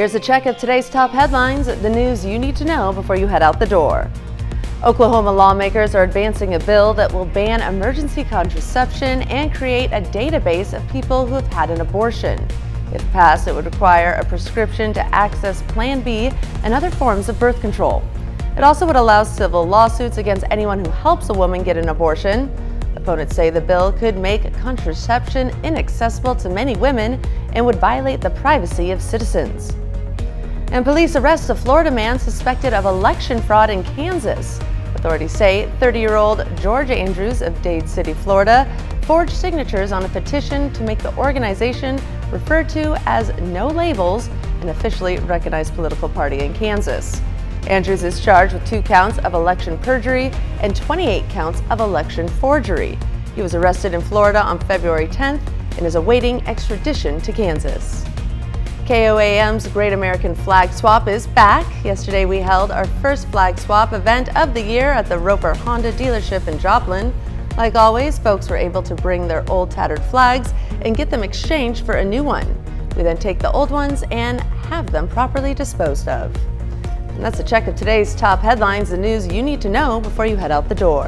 Here's a check of today's top headlines, the news you need to know before you head out the door. Oklahoma lawmakers are advancing a bill that will ban emergency contraception and create a database of people who have had an abortion. If passed, it would require a prescription to access Plan B and other forms of birth control. It also would allow civil lawsuits against anyone who helps a woman get an abortion. Opponents say the bill could make contraception inaccessible to many women and would violate the privacy of citizens. And police arrest a Florida man suspected of election fraud in Kansas. Authorities say 30-year-old George Andrews of Dade City, Florida, forged signatures on a petition to make the organization referred to as No Labels, an officially recognized political party in Kansas. Andrews is charged with two counts of election perjury and 28 counts of election forgery. He was arrested in Florida on February 10th and is awaiting extradition to Kansas. KOAM's Great American Flag Swap is back. Yesterday we held our first flag swap event of the year at the Roper Honda dealership in Joplin. Like always, folks were able to bring their old tattered flags and get them exchanged for a new one. We then take the old ones and have them properly disposed of. And that's a check of today's top headlines, the news you need to know before you head out the door.